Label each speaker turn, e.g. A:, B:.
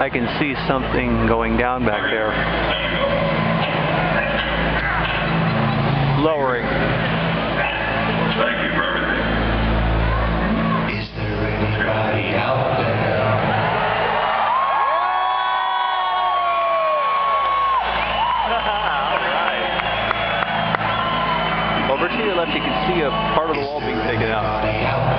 A: I can see something going down back there. Lowering. Thank
B: you for everything.
C: Is there anybody out there?
A: Over to your left, you can see a part of the wall being taken
C: out.